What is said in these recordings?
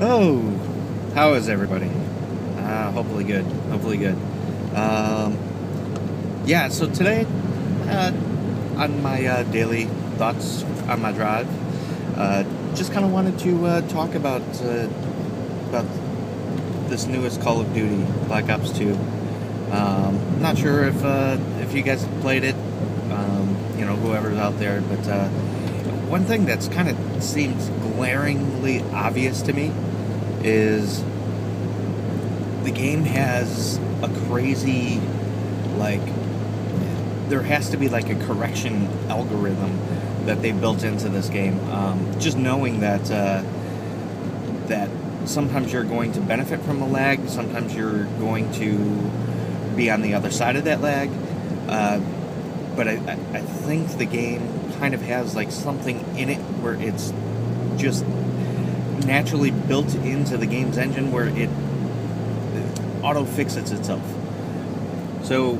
Oh, how is everybody? Uh, hopefully good. Hopefully good. Um, yeah, so today, uh, on my uh, daily thoughts on my drive, uh, just kind of wanted to uh, talk about uh, about this newest Call of Duty, Black Ops 2. Um, not sure if uh, if you guys have played it, um, you know, whoever's out there, but uh, one thing that's kind of seems glaringly obvious to me is the game has a crazy like there has to be like a correction algorithm that they built into this game. Um, just knowing that uh, that sometimes you're going to benefit from a lag, sometimes you're going to be on the other side of that lag. Uh, but I, I think the game kind of has like something in it where it's just naturally built into the game's engine where it, auto fixes itself. So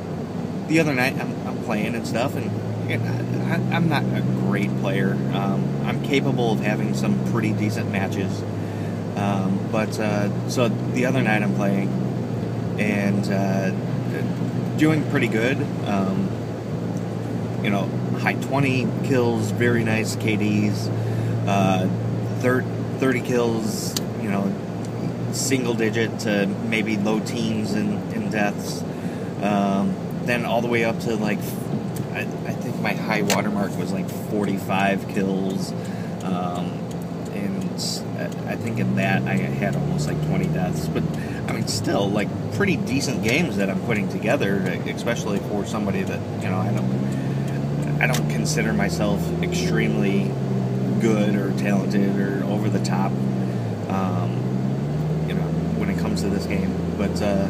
the other night I'm, I'm playing and stuff, and, and I, am not a great player. Um, I'm capable of having some pretty decent matches. Um, but uh, so the other night I'm playing and uh, doing pretty good. Um, you know, high 20 kills, very nice KDs. Uh, 30 kills, you know, single digit to maybe low teens in, in deaths. Um, then all the way up to like, I, I, think my high watermark was like 45 kills. Um, and I think in that I had almost like 20 deaths. But I mean, still, like pretty decent games that I'm putting together, especially for somebody that, you know, I don't, I don't consider myself extremely good or talented or over the top, um, you know, when it comes to this game. But uh,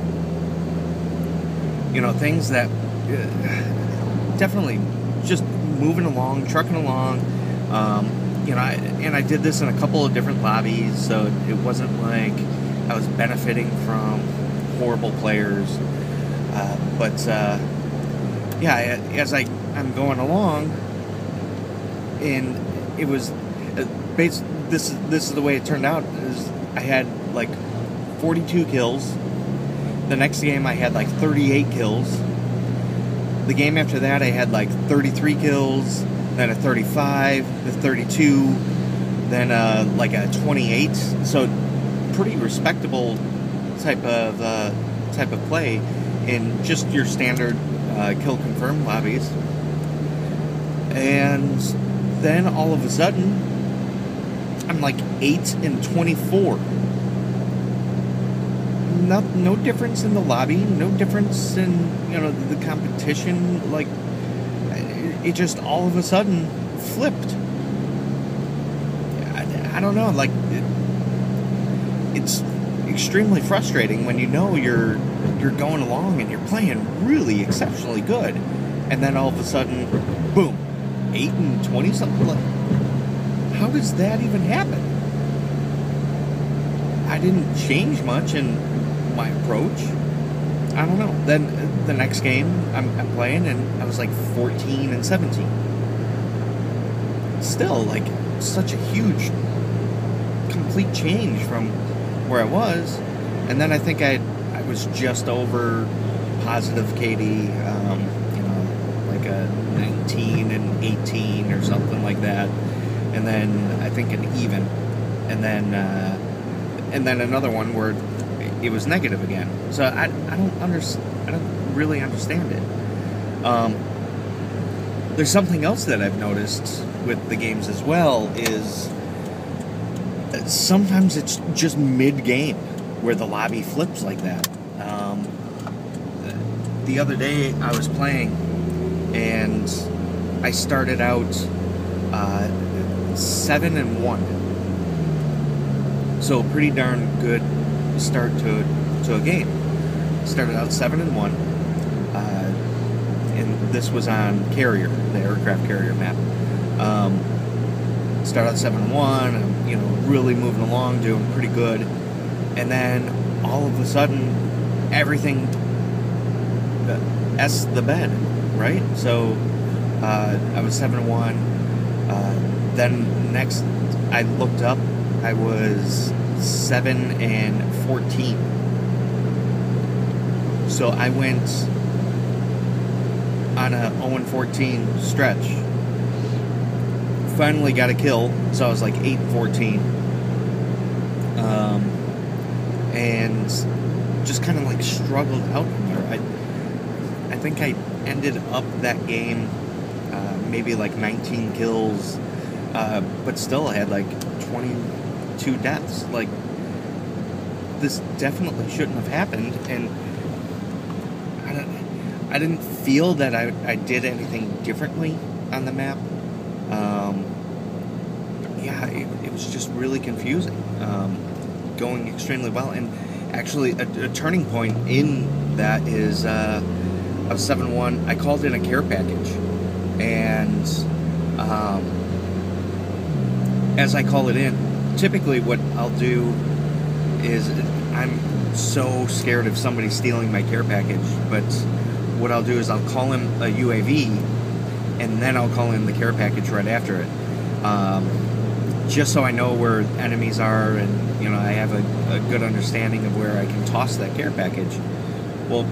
you know, things that uh, definitely just moving along, trucking along. Um, you know, I, and I did this in a couple of different lobbies, so it wasn't like I was benefiting from horrible players. Uh, but uh, yeah, as I I'm going along, and it was uh, based. This this is the way it turned out. Is I had like 42 kills. The next game I had like 38 kills. The game after that I had like 33 kills, then a 35, the 32, then uh, like a 28. So pretty respectable type of uh, type of play in just your standard uh, kill confirm lobbies. And then all of a sudden, I'm like 8 and 24. No, no difference in the lobby, no difference in, you know, the competition. Like, it just all of a sudden flipped. I, I don't know, like, it, it's extremely frustrating when you know you're you're going along and you're playing really exceptionally good, and then all of a sudden, boom, eight and twenty something. Like, how does that even happen? I didn't change much in my approach. I don't know. Then uh, the next game I'm, I'm playing, and I was like 14 and 17. Still, like, such a huge, complete change from where I was. And then I think I, I was just over positive KD, um, you know, like a or something like that, and then I think an even, and then uh, and then another one where it was negative again. So I, I don't understand. I don't really understand it. Um, there's something else that I've noticed with the games as well is uh, sometimes it's just mid game where the lobby flips like that. Um, the other day I was playing and I started out uh, seven and one. So pretty darn good start to to a game. Started out seven and one, uh, and this was on Carrier, the aircraft carrier map. Um, started out seven and one, and you know really moving along, doing pretty good, and then all of a sudden everything uh, s the bed right? So I was seven one. Uh, then next, I looked up. I was 7 and 14. So I went on a 0 and 14 stretch. Finally got a kill, so I was like 8 and 14. Um, and just kind of like struggled out from there. I, I think I ended up that game uh, maybe like 19 kills, uh, but still I had like 22 deaths. Like, this definitely shouldn't have happened, and I, don't, I didn't feel that I, I did anything differently on the map. Um, yeah, it, it, was just really confusing. Um, going extremely well, and actually, a, a turning point in that is uh, a 7 1. I called in a care package, and um, as I call it in, typically what I'll do is I'm so scared of somebody stealing my care package, but what I'll do is I'll call in a UAV and then I'll call in the care package right after it. Um, just so I know where enemies are and you know I have a, a, good understanding of where I can toss that care package. Well,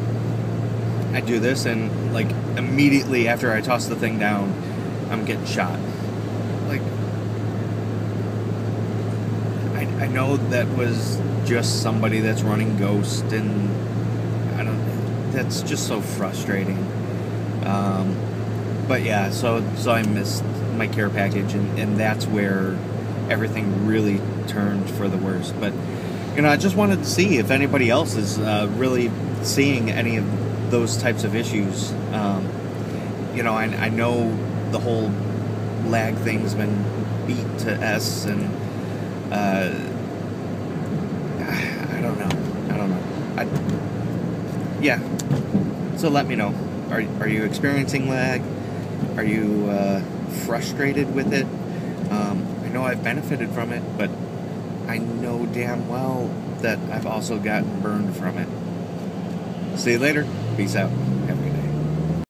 I do this and like immediately after I toss the thing down, I'm getting shot. Like I, I know that was just somebody that's running Ghost and I don't that's just so frustrating. Um, but yeah, so so I missed my care package and, and that's where everything really turned for the worst. But you know, I just wanted to see if anybody else is uh, really seeing any of those types of issues. Um, you know, I, I know the whole lag thing's been beat to S, and uh, I don't know. I don't know. I, yeah. So let me know. Are, are you experiencing lag? Are you uh, frustrated with it? Um, know I've benefited from it, but I know damn well that I've also gotten burned from it. See you later. Peace out.